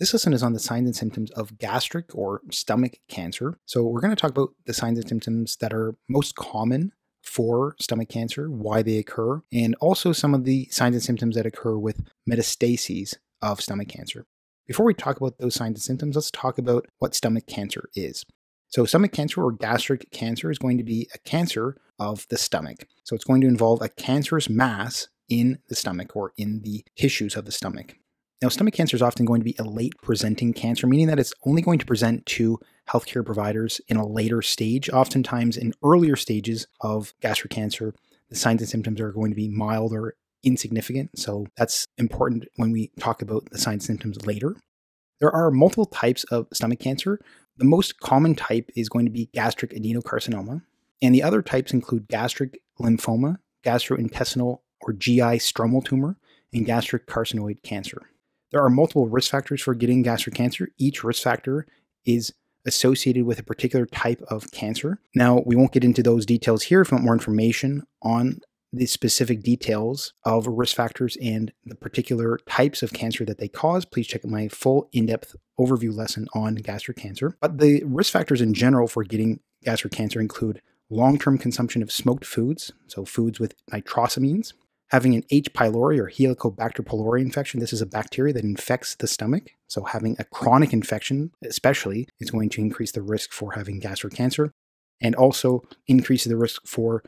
This lesson is on the signs and symptoms of gastric or stomach cancer. So, we're going to talk about the signs and symptoms that are most common for stomach cancer, why they occur, and also some of the signs and symptoms that occur with metastases of stomach cancer. Before we talk about those signs and symptoms, let's talk about what stomach cancer is. So, stomach cancer or gastric cancer is going to be a cancer of the stomach. So, it's going to involve a cancerous mass in the stomach or in the tissues of the stomach. Now, stomach cancer is often going to be a late presenting cancer, meaning that it's only going to present to healthcare providers in a later stage. Oftentimes, in earlier stages of gastric cancer, the signs and symptoms are going to be mild or insignificant. So, that's important when we talk about the signs and symptoms later. There are multiple types of stomach cancer. The most common type is going to be gastric adenocarcinoma, and the other types include gastric lymphoma, gastrointestinal or GI stromal tumor, and gastric carcinoid cancer. There are multiple risk factors for getting gastric cancer. Each risk factor is associated with a particular type of cancer. Now, we won't get into those details here. If you want more information on the specific details of risk factors and the particular types of cancer that they cause, please check out my full in depth overview lesson on gastric cancer. But the risk factors in general for getting gastric cancer include long term consumption of smoked foods, so foods with nitrosamines, having an H. pylori or Helicobacter pylori infection. This is a bacteria that infects the stomach. So, having a chronic infection, especially, is going to increase the risk for having gastric cancer and also increase the risk for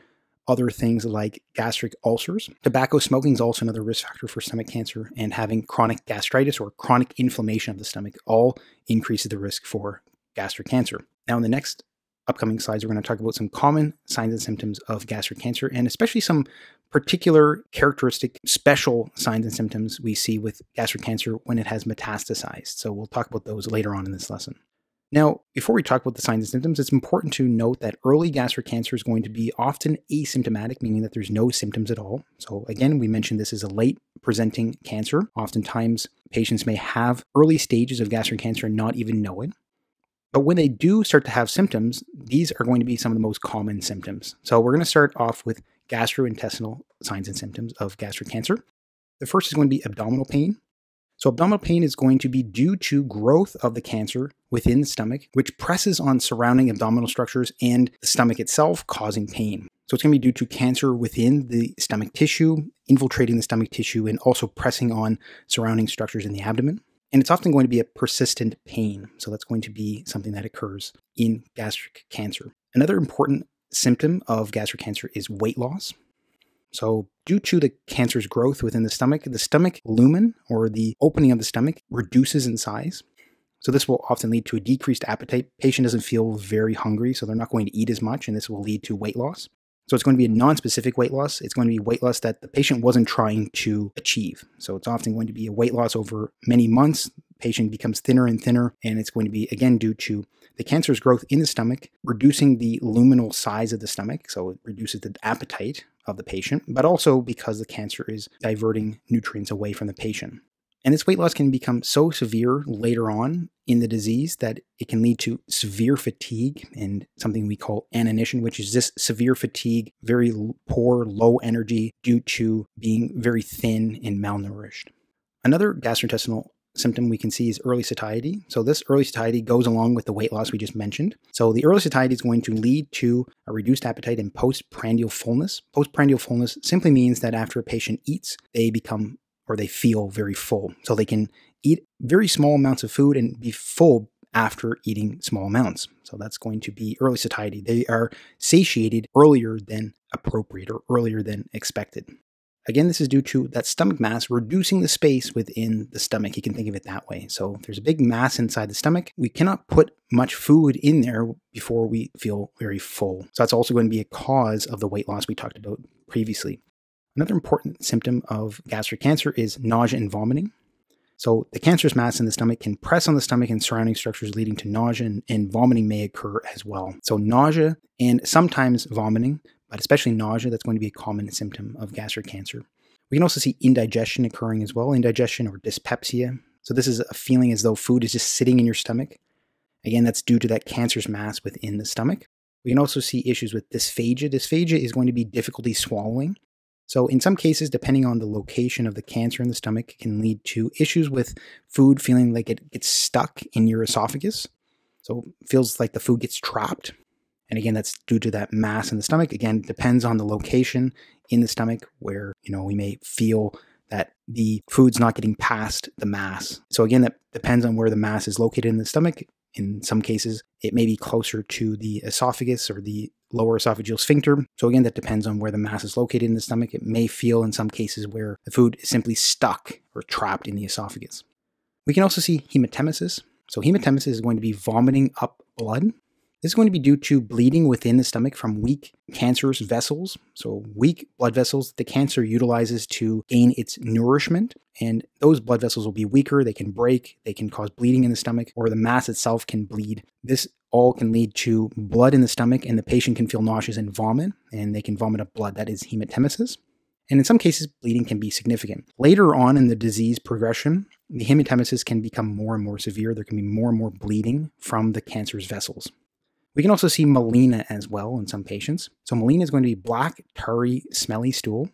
other things like gastric ulcers. Tobacco smoking is also another risk factor for stomach cancer, and having chronic gastritis or chronic inflammation of the stomach all increases the risk for gastric cancer. Now, in the next upcoming slides, we're going to talk about some common signs and symptoms of gastric cancer, and especially some particular characteristic special signs and symptoms we see with gastric cancer when it has metastasized. So we'll talk about those later on in this lesson. Now, before we talk about the signs and symptoms, it's important to note that early gastric cancer is going to be often asymptomatic, meaning that there's no symptoms at all. So, again, we mentioned this is a late presenting cancer. Oftentimes, patients may have early stages of gastric cancer and not even know it. But when they do start to have symptoms, these are going to be some of the most common symptoms. So, we're going to start off with gastrointestinal signs and symptoms of gastric cancer. The first is going to be abdominal pain. So, abdominal pain is going to be due to growth of the cancer within the stomach, which presses on surrounding abdominal structures and the stomach itself, causing pain. So, it's going to be due to cancer within the stomach tissue, infiltrating the stomach tissue, and also pressing on surrounding structures in the abdomen. And it's often going to be a persistent pain. So, that's going to be something that occurs in gastric cancer. Another important symptom of gastric cancer is weight loss. So, due to the cancer's growth within the stomach, the stomach lumen or the opening of the stomach reduces in size. So, this will often lead to a decreased appetite. Patient doesn't feel very hungry, so they're not going to eat as much, and this will lead to weight loss. So, it's going to be a non specific weight loss. It's going to be weight loss that the patient wasn't trying to achieve. So, it's often going to be a weight loss over many months. Patient becomes thinner and thinner, and it's going to be again due to the cancer's growth in the stomach, reducing the luminal size of the stomach, so it reduces the appetite of the patient, but also because the cancer is diverting nutrients away from the patient. And this weight loss can become so severe later on in the disease that it can lead to severe fatigue and something we call inanition, which is this severe fatigue, very poor, low energy due to being very thin and malnourished. Another gastrointestinal symptom we can see is early satiety. So this early satiety goes along with the weight loss we just mentioned. So the early satiety is going to lead to a reduced appetite and postprandial fullness. Postprandial fullness simply means that after a patient eats, they become or they feel very full. So they can eat very small amounts of food and be full after eating small amounts. So that's going to be early satiety. They are satiated earlier than appropriate or earlier than expected. Again, this is due to that stomach mass reducing the space within the stomach. You can think of it that way. So if there's a big mass inside the stomach, we cannot put much food in there before we feel very full. So that's also going to be a cause of the weight loss we talked about previously. Another important symptom of gastric cancer is nausea and vomiting. So the cancerous mass in the stomach can press on the stomach and surrounding structures, leading to nausea and, and, vomiting may occur as well. So nausea and sometimes vomiting but especially nausea, that's going to be a common symptom of gastric cancer. We can also see indigestion occurring as well, indigestion or dyspepsia. So, this is a feeling as though food is just sitting in your stomach. Again, that's due to that cancerous mass within the stomach. We can also see issues with dysphagia. Dysphagia is going to be difficulty swallowing. So, in some cases, depending on the location of the cancer in the stomach, can lead to issues with food feeling like it gets stuck in your esophagus. So, it feels like the food gets trapped. And again, that's due to that mass in the stomach. Again, depends on the location in the stomach where, you know, we may feel that the food's not getting past the mass. So again, that depends on where the mass is located in the stomach. In some cases, it may be closer to the esophagus or the lower esophageal sphincter. So again, that depends on where the mass is located in the stomach. It may feel in some cases where the food is simply stuck or trapped in the esophagus. We can also see hematemesis. So hematemesis is going to be vomiting up blood. This is going to be due to bleeding within the stomach from weak cancerous vessels. So, weak blood vessels that the cancer utilizes to gain its nourishment. And those blood vessels will be weaker. They can break, they can cause bleeding in the stomach, or the mass itself can bleed. This all can lead to blood in the stomach, and the patient can feel nauseous and vomit, and they can vomit up blood. That is hematemesis. And in some cases, bleeding can be significant. Later on in the disease progression, the hematemesis can become more and more severe. There can be more and more bleeding from the cancer's vessels. We can also see melena as well in some patients. So melena is going to be black, tarry, smelly stool.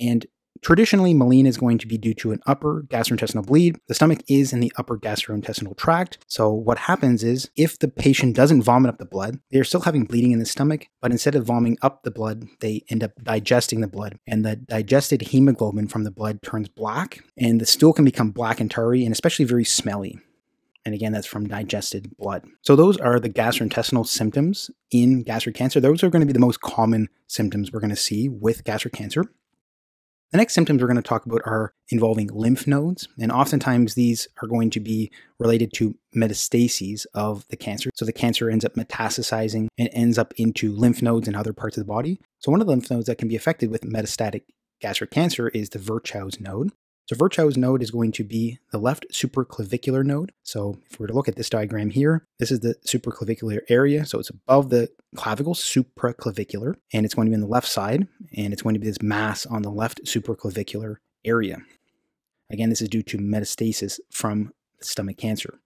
And traditionally, melena is going to be due to an upper gastrointestinal bleed. The stomach is in the upper gastrointestinal tract. So what happens is if the patient doesn't vomit up the blood, they're still having bleeding in the stomach, but instead of vomiting up the blood, they end up digesting the blood. And the digested hemoglobin from the blood turns black, and the stool can become black and tarry and especially very smelly. And again, that's from digested blood. So those are the gastrointestinal symptoms in gastric cancer. Those are going to be the most common symptoms we're going to see with gastric cancer. The next symptoms we're going to talk about are involving lymph nodes, and oftentimes these are going to be related to metastases of the cancer. So the cancer ends up metastasizing and ends up into lymph nodes in other parts of the body. So one of the lymph nodes that can be affected with metastatic gastric cancer is the Virchow's node. So Virchow's node is going to be the left supraclavicular node. So if we were to look at this diagram here, this is the supraclavicular area. So it's above the clavicle, supraclavicular, and it's going to be on the left side, and it's going to be this mass on the left supraclavicular area. Again, this is due to metastasis from stomach cancer.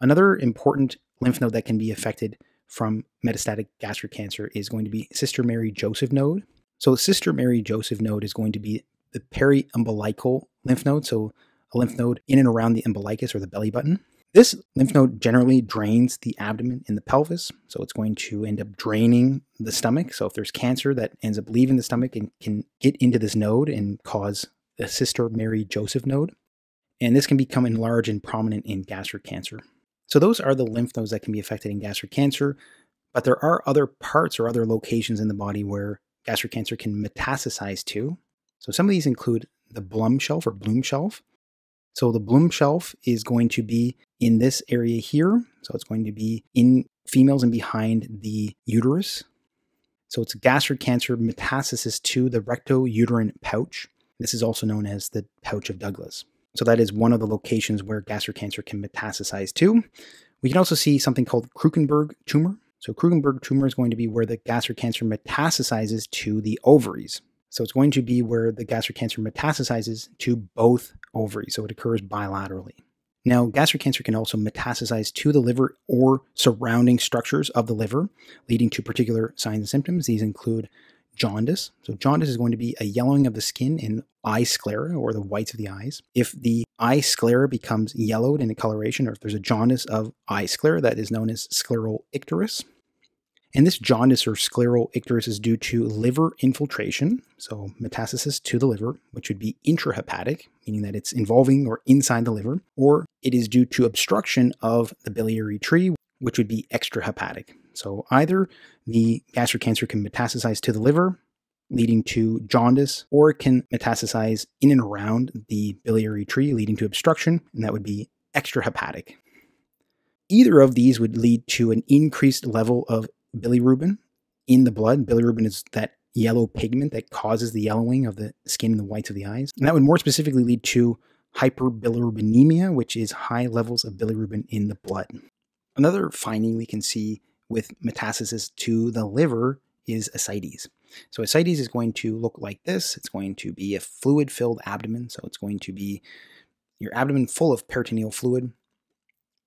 Another important lymph node that can be affected from metastatic gastric cancer is going to be Sister Mary Joseph node. So, Sister Mary Joseph node is going to be the periumbilical lymph node, so a lymph node in and around the umbilicus or the belly button. This lymph node generally drains the abdomen and the pelvis, so it's going to end up draining the stomach. So if there's cancer that ends up leaving the stomach and can get into this node and cause the Sister Mary Joseph node, and this can become enlarged and prominent in gastric cancer. So those are the lymph nodes that can be affected in gastric cancer, but there are other parts or other locations in the body where gastric cancer can metastasize to. So some of these include the Blum shelf or Bloom shelf. So the Bloom shelf is going to be in this area here. So it's going to be in females and behind the uterus. So it's gastric cancer metastasis to the rectouterine pouch. This is also known as the pouch of Douglas. So that is one of the locations where gastric cancer can metastasize to. We can also see something called Krukenberg tumor. So Krukenberg tumor is going to be where the gastric cancer metastasizes to the ovaries. So it's going to be where the gastric cancer metastasizes to both ovaries. So it occurs bilaterally. Now, gastric cancer can also metastasize to the liver or surrounding structures of the liver, leading to particular signs and symptoms. These include jaundice. So, jaundice is going to be a yellowing of the skin and eye sclera or the whites of the eyes. If the eye sclera becomes yellowed in coloration, or if there's a jaundice of eye sclera, that is known as scleral icterus. And this jaundice or scleral icterus is due to liver infiltration, so metastasis to the liver, which would be intrahepatic, meaning that it's involving or inside the liver, or it is due to obstruction of the biliary tree, which would be extrahepatic. So either the gastric cancer can metastasize to the liver, leading to jaundice, or it can metastasize in and around the biliary tree, leading to obstruction, and that would be extrahepatic. Either of these would lead to an increased level of bilirubin in the blood. Bilirubin is that yellow pigment that causes the yellowing of the skin and the whites of the eyes. And that would more specifically lead to hyperbilirubinemia, which is high levels of bilirubin in the blood. Another finding we can see with metastasis to the liver is ascites. So ascites is going to look like this. It's going to be a fluid-filled abdomen. So it's going to be your abdomen full of peritoneal fluid.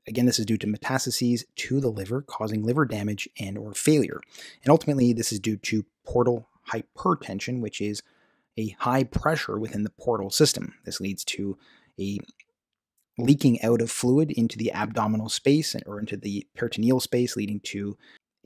Again, this is due to metastases to the liver, causing liver damage and or failure. And ultimately, this is due to portal hypertension, which is a high pressure within the portal system. This leads to a leaking out of fluid into the abdominal space or into the peritoneal space, leading to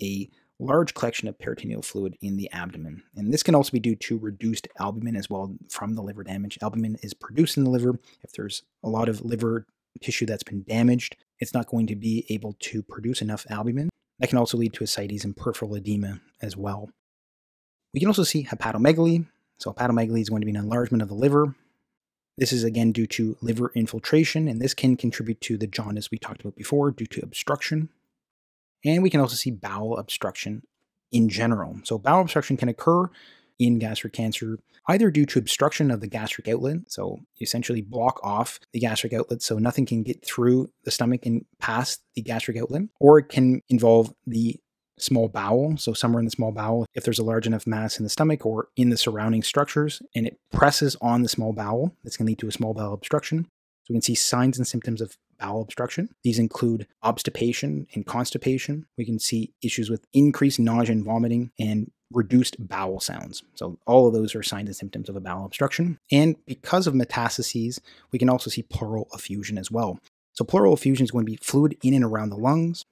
a large collection of peritoneal fluid in the abdomen. And this can also be due to reduced albumin as well from the liver damage. Albumin is produced in the liver. If there's a lot of liver tissue that's been damaged, it's not going to be able to produce enough albumin. That can also lead to ascites and peripheral edema as well. We can also see hepatomegaly. So, hepatomegaly is going to be an enlargement of the liver. This is again due to liver infiltration, and this can contribute to the jaundice we talked about before due to obstruction. And we can also see bowel obstruction in general. So, bowel obstruction can occur in gastric cancer either due to obstruction of the gastric outlet, so you essentially block off the gastric outlet so nothing can get through the stomach and past the gastric outlet, or it can involve the small bowel, so somewhere in the small bowel, if there's a large enough mass in the stomach or in the surrounding structures, and it presses on the small bowel, that's going to lead to a small bowel obstruction. So we can see signs and symptoms of bowel obstruction. These include obstipation and constipation. We can see issues with increased nausea and vomiting and reduced bowel sounds. So all of those are signs and symptoms of a bowel obstruction. And because of metastases, we can also see pleural effusion as well. So pleural effusion is going to be fluid in and around the lungs.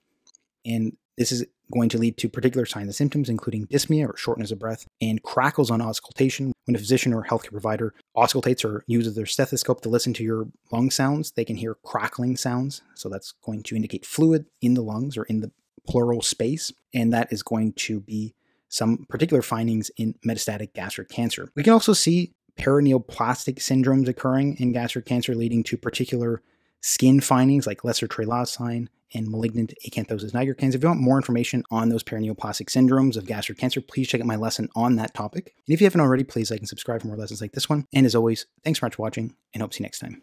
And this is going to lead to particular signs and symptoms, including dyspnea or shortness of breath, and crackles on auscultation. When a physician or healthcare provider auscultates or uses their stethoscope to listen to your lung sounds, they can hear crackling sounds. So that's going to indicate fluid in the lungs or in the pleural space, and that is going to be some particular findings in metastatic gastric cancer. We can also see paraneoplastic syndromes occurring in gastric cancer, leading to particular skin findings like Leser-Trélat sign and malignant acanthosis nigricans. If you want more information on those paraneoplastic syndromes of gastric cancer, please check out my lesson on that topic. And if you haven't already, please like and subscribe for more lessons like this one. And as always, thanks so much for watching and hope to see you next time.